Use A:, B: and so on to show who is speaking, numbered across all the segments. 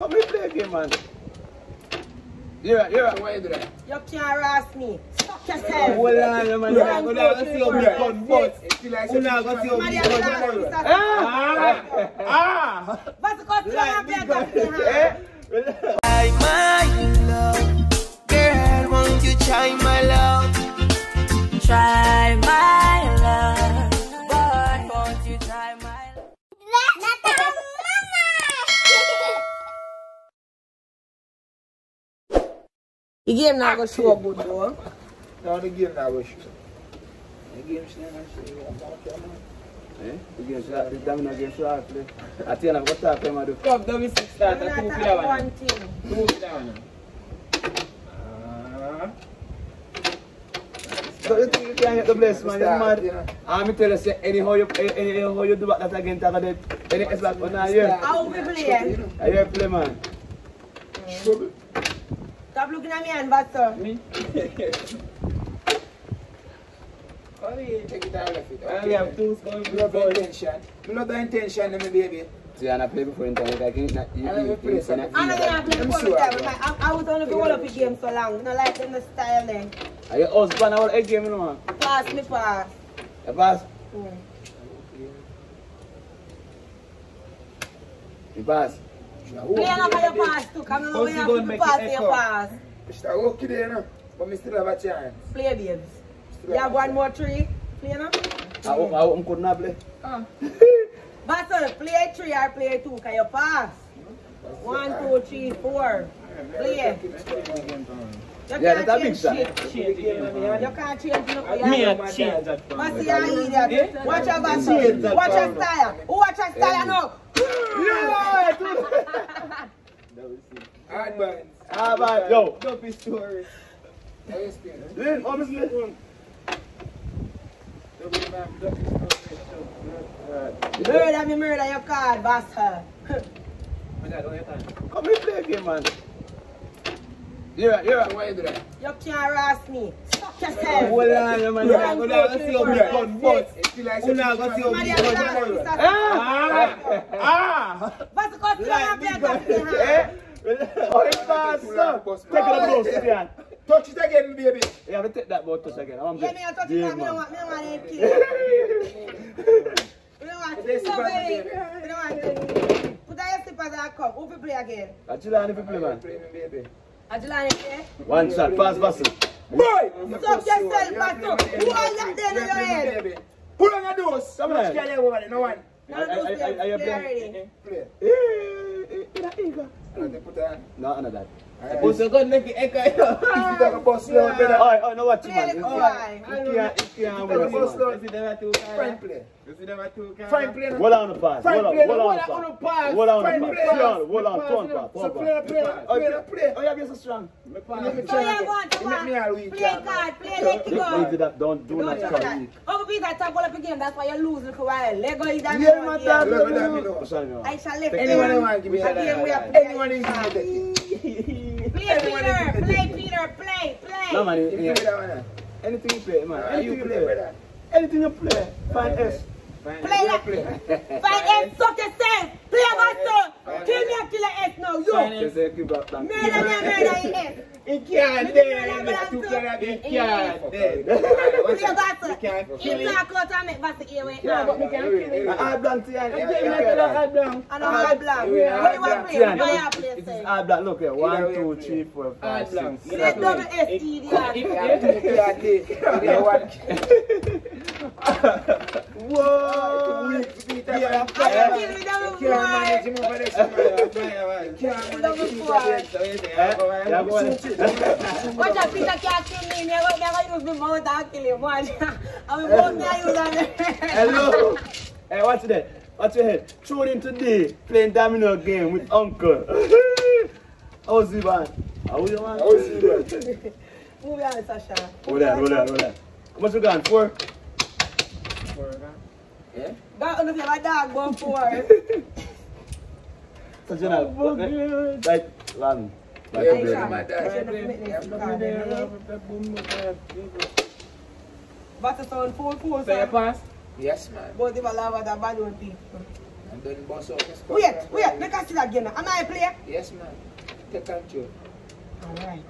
A: Come here play a game, man. Yeah, yeah.
B: So why you do that?
C: You can't harass me. Suck
A: Hold
C: yourself.
A: on, man.
C: Yeah.
A: We're not gonna see how big gun bust.
B: It feel like
A: We're not gonna see how
C: Somebody
A: big gun
C: harassed me.
A: bust.
C: stop.
A: Ah! Ah!
C: What's the cost of
A: Like
C: a
A: big
C: plate
A: gun.
C: of the
D: my love,
C: The game not gonna show good though.
B: Now the game now will shoot.
A: The game still not show you about your man. Eh? The game start, the domino game start play. I tell you, I'm gonna start playing, man.
E: Come, don't be six start.
C: I'm
E: Two
C: not
E: for that
C: at
E: one.
C: one thing.
E: Two for that one.
B: Ah.
A: So you think you can get the bless, man? You're
B: Start,
A: mad.
B: you know.
A: I'm tell you, say, anyhow you, any- anyhow you do that again, talk about any S back on now, yeah.
C: How we play?
A: I hear play, man.
B: Trouble.
C: Stop looking at me and butter.
E: Me?
B: Come here, take it out left it.
E: I
B: Okay.
E: have two scores.
B: You have the intention. You love the intention, my baby.
A: See, and I play before in time, like, you, you, you,
B: I never play,
A: you,
B: so I-
C: I'm not gonna play
B: I'm
C: before
B: sure,
C: time. I, I was only hold up the game so long. No like them the style then.
A: Are your husband our egg game, you know.
C: Pass me pass.
A: You pass?
C: Mm.
A: You pass?
C: Play another your pass too. Come on,
E: Bossy
C: when you
E: gun
C: have to pass
E: it
C: your
E: echo.
C: pass.
B: Mr. Okay there, no? But me still have a chance.
C: Play babes.
B: Still
C: You have one more three. Play now.
A: I hope I hope couldn't play.
C: Battle, play three or play two. Can you pass? One, two, three, four. Play. You
A: Yeah,
C: can't
A: that's a big
C: change
A: shot.
C: shit.
E: Change the game, man.
C: You can't change nothing.
E: Me
C: You
E: a change that for
C: Bossy,
E: me.
C: you idiot. Watch your
E: Change
C: battle.
E: that
C: Watch your
E: for me.
C: style. Who watch your style now?
B: Hard bands.
A: Ah, man, yo.
E: Don't be story.
B: How you spin?
A: Lynn.
C: Murder me, murder your card, bastard.
A: Come here play a man. Yeah, yeah.
B: So why you do that?
C: You can't harass me. Suck yourself.
A: Hold on, man.
C: Yeah.
A: We're not gonna see how big gun bust.
B: It feel like
A: We're not gonna see how
C: Somebody
A: big
C: has
A: gun
C: harassed me.
A: bust.
C: stop.
A: Ah! Ah!
C: What's the cost of
A: Like
C: a
A: big
C: plate
A: gun.
C: of the
A: Eh?
C: hand?
A: Oh, it's fast, sir. Take it up close, Vivian.
B: Touch it again, baby.
A: You have to take that boat touch again. I'm
C: Yeah, me a touch it
A: Yeah,
C: up. Me don't
A: man.
C: want, me don't want any kill. Me don't want
B: This is
C: somebody.
B: bad,
C: Me don't want any. Put on your slippers and come. Who will play again?
A: Achilani for play, man.
B: Play me, baby.
C: Adilani play?
A: One shot, pass, pass.
B: Boy!
C: Suck yourself, Bato. Who are you there in your head?
B: Pull on your nose.
A: Come
B: How much
A: on.
B: can you over there? No one.
C: No,
A: I- I- I-. I- I-
C: Play already.
B: Play. And they put on.
A: No, no, that.
E: Who's the gun make it echo?
B: If you take a bus load,
C: Yeah.
B: brother.
A: Oh, oh, no, watch it,
C: Play
A: man.
C: the
A: You
C: boy.
A: can't, you can't, you can't
B: Take
A: win
B: a
A: this,
B: bus
A: man.
B: load.
E: You see them at two
B: Fine
E: cars?
B: play.
E: You see them at two cars?
B: Fine play.
A: Hold on the pass.
B: Fine
A: Hold on,
B: play.
A: hold on
B: Hold
A: the
B: on
A: pass.
B: the pass.
A: Hold on
B: Fine
A: the
B: play.
A: pass. Hold on, hold on, turn pass.
B: So
A: Turn
B: play,
A: pass.
B: play, play, play.
A: Oh, yeah, you're so strong.
B: Let me
C: So
B: try
C: you
B: again.
C: want to
B: You make me all weak,
C: play
B: yeah,
C: card, play let it
A: You
C: go.
A: you did that. Don't do
C: Don't
A: not
C: do
A: try.
C: that. Oh, Peter, top all up again. That's why you lose little while. Lego is that
A: Yeah, my dad.
B: Let me down below.
A: Sorry, no.
C: I shall left
B: Anyone who
C: them.
B: want give me a
C: Again, we are
B: that. Anyone who
C: playing.
B: give.
C: Play Peter, play Peter, play, play.
A: No, man.
B: You play
A: yeah.
B: that one.
A: Anything you play, man. Anything
B: You
A: you
B: play,
A: play.
B: brother.
A: Anything you play. Find S.
C: Play
B: You
C: that.
B: play.
C: Find S, suck yourself. Play about Kill me and kill a S now, you.
A: Just say keep up. thank you.
C: Murder me and murder S.
E: He can't dead. Two cars, he can't dead.
C: Play battle.
E: You can't kill
C: He
E: him.
C: talk out and make battle here right
E: Yeah, but me can't kill him.
A: I blank to you.
E: I'm telling you, I don't blank.
C: And I'm hard black.
B: Yeah,
C: What you want
B: hard
C: to play?
A: Tian,
C: Fire
A: it
C: play,
A: is hard black. Look here. One,
B: Either way
A: two,
B: you
A: three, four, five,
E: Hard
A: six.
E: blank.
C: Play double S,
E: If-
C: idiot.
E: if-
B: Yeah, yeah, yeah, one.
A: Whoa!
C: Out. Me me
A: Hello. Hey, watch that. Watch your head. Tune in today, playing domino game with Uncle. How's it, man? How's it, man?
B: How is he, man?
C: Move on, Sasha.
A: Hold on, hold on, hold on. How much you got? Four?
B: Yeah?
C: That one of your dog go for.
A: So, you know, like, long. Like,
B: Yeah,
A: a
B: yeah,
A: break.
B: my dad.
C: But it's on four four,
E: So you
C: sir.
E: pass?
B: Yes, man.
C: Both of us love the balloon people.
B: And then boss out the.
C: Wait, wait, make us see that game. Am I a player?
B: Yes, man. Take control.
C: Alright.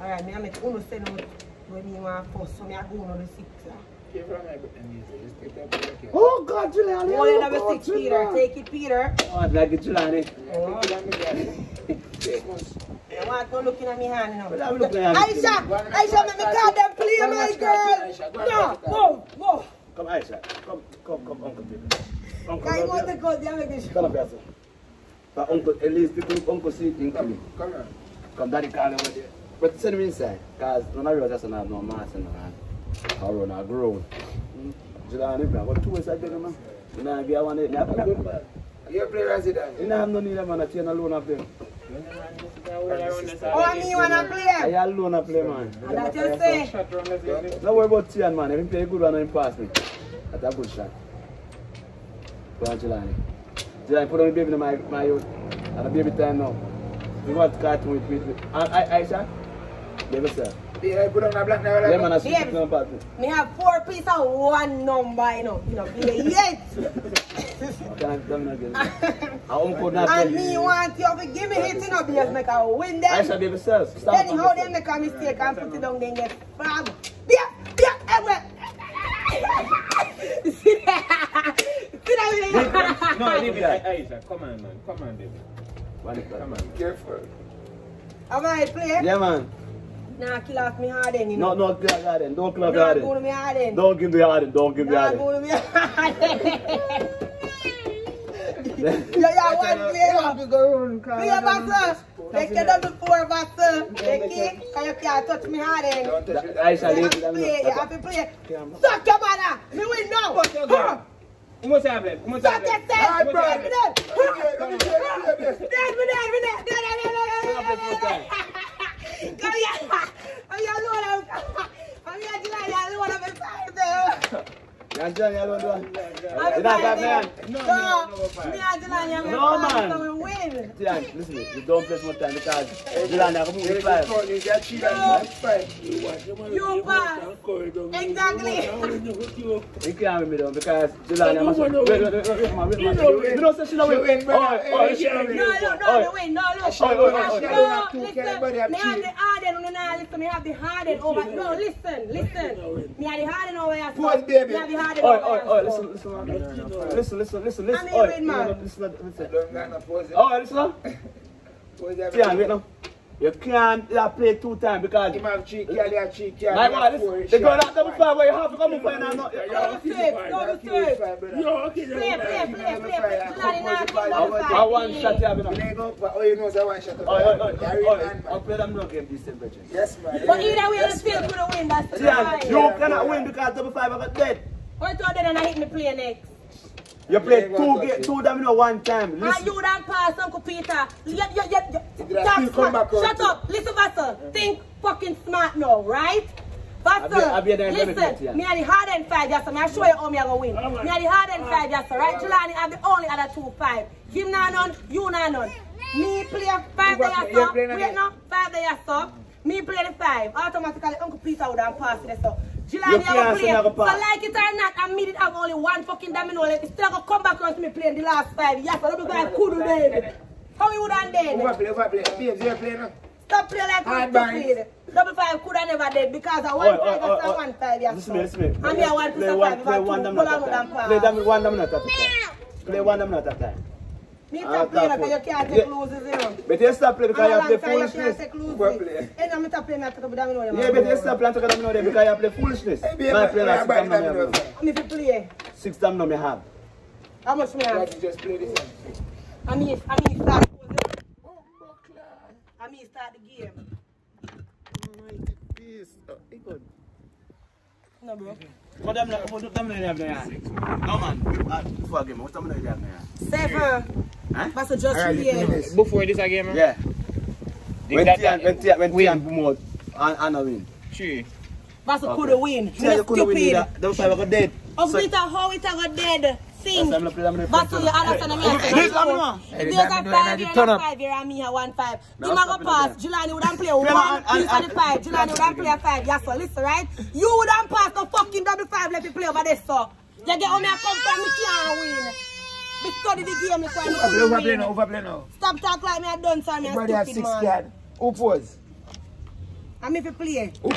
C: Alright, me I make uno send out when me want first, so me I go on the six. uh.
B: Here from my button music. Just take that break here.
A: Oh God, Julian.
C: One in number six, Peter. Take it, Peter.
A: Oh, I'd like it, Julian.
C: Oh.
B: Take it on the gas. Take one.
C: I want no looking at me hand
A: But
C: now.
A: I'm looking at.
C: Aisha, Aisha, make me call them play, my girl.
B: cartoon, Aisha. Go
C: No,
B: watch it.
C: whoa, whoa.
A: Come, Aisha. Come, come, come, Uncle Peter. Uncle,
C: I
A: come
C: want to
A: here.
C: go there, make me
A: Come up here, sir. For Uncle, at least the good Uncle see it in
B: Come,
A: clean.
B: come on.
A: Come, Daddy call over there. But send him inside, because none of you just don't have no mass in the hand. Or run or grow. Hmm? Julian, if you have two inside there, man. You know, if you want it, you have
B: Good man. You play resident.
A: you know, have no need of man, I chain alone of them.
C: Oh, me wanna
A: I alone a play, man.
C: And that you say,
A: Don't worry about Tian, man. If he play good one and he pass me, that's a good shot. Go on, Jillany. Jillany, put on the baby in my, my youth. And the baby time now. You want to cartoon with, with, with. And I, Aisha? Baby, sir.
B: Yeah, put on a black now.
A: Yeah, man, I see you pass me.
C: me have four pieces of one number, you know. You know, yet.
A: I tell me again? I won't not
C: And me want you to give me hit, you know, because make I win them.
A: Aisha, baby, sir. Stop.
C: Anyhow, they make a mistake and put it down, then get flag. Yeah, yeah, everywhere. See that? See that?
A: No, leave that.
E: Aisha, come on, man. Come on, baby. Come on.
B: Careful.
C: Am I play?
A: Yeah, man.
C: Nah, kill off me hard then, you know.
A: no, kill Garden. Don't kill
C: Nah, go to me hard then.
A: Don't give me Harden. Don't give me
C: Nah,
A: Harden.
C: go to me hard then. Yeah, yeah, one play.
B: You have to go round, cause
C: Play,
B: I don't know.
C: Buster. Take your double four, Buster. Take it, because you can't touch me hard then.
B: Don't touch it.
A: Aisha,
C: You
A: leave
C: have
A: it.
C: to
A: I'm
C: play, you
A: not-
C: have to play. Suck your mother. Me win now.
E: Fuck your
C: Huh.
E: girl. Como você abre? Como você
C: Suck
E: abre?
C: yourself.
B: Hard
C: Me
B: ball.
C: dead, me
B: me me me
C: me me dead. Dead, dead, dead, dead, dead, dead, dead. Come here. I'm your lord. I'm- I'm your July, your lord of the side there.
A: Yeah, John, you don't do it.
C: I'm
A: You
C: the
A: not that
C: side there.
A: man.
C: No, me and July, you're
A: No,
C: my
A: man.
C: So win.
A: Dylan, listen, you don't play more time because Dylan, I can move
B: You
A: the five.
B: call you get cheated, man. Fight.
C: You pass. Exactly.
A: You can't win me though because Dylan, I must wait, wait, wait, wait, wait, man, wait, man. You don't say she don't
B: She
A: win.
B: win, brother. She
A: she
B: win.
A: don't
C: No,
A: win.
C: no, no, the win. No, look.
A: Oh,
C: No,
A: oh,
B: oh.
C: listen.
B: Everybody have
C: Me have
B: cheat.
C: the harden on the now. Listen, me have the harden over. No, listen, listen. Me have the harden over here. so-
B: Pause, baby.
C: Me have the harden over here.
A: oh,
C: so-
A: listen, listen, man. listen, listen, listen, listen.
C: I'm
A: Oh,
C: here with man.
A: listen, listen.
B: Don't got no pose.
A: Oh, listen. now.
B: Pose that.
A: Tian, wait now. You can't uh, play two times because
B: Him have cheek, yeah, they have cheek, yeah.
A: like
B: they
A: what?
B: have four
A: Listen, they go
B: shots.
A: that double five where you have to come up for now. no-
C: Double save, double
B: Huge
C: save.
B: fight, brother.
C: Play, play, play, play, play. July, now, come
A: I want-
C: five.
A: I want shot you have enough.
B: Leg up, but all you know is I want shot.
A: Oh, oh, oh, oh, I'll play them no game this time, Bridget.
B: Yes, man.
C: But either way, you still could win. That's the right.
A: you cannot win because double five I got dead.
C: What you then and I hit me play next.
A: You
B: Yeah,
A: two
B: touch,
A: two domino one time.
C: And
A: Listen.
C: you done pass Uncle Peter. You, you, you, you,
B: Did I
C: talk
B: still come back
C: Shut up. Listen, Vassal. Think fucking smart now, right?
A: I'll be- I'll be there
C: Vassal,
A: in a minute, yeah.
C: listen. Me and the hard end five, yes, sir. Me I show you how me I gonna win. Me and the hard end five, yes, sir. Right? Jillany have the only other two five. Him not none, you not none. Me play five
B: You
C: there,
B: play-
C: so.
B: you play none
C: Wait, no. Five there, so. Me play the five. Automatically, Uncle Peter would have passed it, so.
A: Jillany
C: have
A: say
C: play. So like it or not, I made it have only one fucking domino left. It's still gonna come back around to me playing the last five. Yes, I don't think I could do then. How you would have done?
B: Overplay, overplay. Babes, you play now.
C: Stop playing like
B: Hard
C: a
B: bind.
C: stupid. Double five could have never did because I one
A: oi, oh,
C: five
A: oi,
C: just
A: oh,
C: oh, one five yes.
A: Listen me, listen me.
C: And me a
A: Play
C: plus
A: one,
C: five.
A: play one domino at a time. Play one domino at a time. Play one domino at a time.
C: Me
A: Ah,
C: stop playing
A: that's
C: because you
A: it.
C: can't
A: Yeah.
C: take losses, you know.
A: But you stop playing because you
C: And
A: play
C: a you can't
A: foolishness.
C: take
B: Overplay.
C: And I'm not playing, I take up domino.
A: Yeah, but you stop playing together domino there because you play foolishness.
B: Hey, babe,
A: My play
B: I
A: like six
B: buy the
A: domino.
B: domino.
A: me have.
C: Me if you play,
A: Six domino me have.
C: how much me have?
B: you just play this one.
C: I mean, I mean, start. I mean, start the game. No, bro.
A: What domino, what domino you have there? No man, uh, before I game, what domino you have there?
C: Seven.
A: Huh?
C: That's a just
B: Alright,
C: three
B: you play
C: years.
B: this.
E: Before this again, man?
A: Yeah.
E: Think
A: When
E: that-
A: Tian, when Tian, when
E: win.
A: Tian boom out, and and I win.
E: Three.
C: That's a
A: Okay.
C: could win.
A: Tian, you couldn't win
C: Stupid.
A: either. Double five I got dead.
C: Of
A: So-
C: Peter, how it a go dead?
A: That's
C: Sing.
A: why I'm not playing domino.
C: But you understand me? I
A: This domino.
C: If there's a five here and a five here and me a one five.
A: No,
C: You not
A: stop
C: go
A: it
C: pass.
A: again.
C: Jillany would play
A: man,
C: one
A: and-
C: piece of
A: and-
C: the five. Jillany would play a five. Yes, so listen, right? You would pass the fucking double five. Let me play over this, so. You get on me, I come from me can't win. Because study the game, I can't
B: overplay now, overplay now.
C: Stop talk like me, I done, sir. Me,
B: I
C: stupid, man.
B: Who pose?
C: I'm if you play.
B: Who?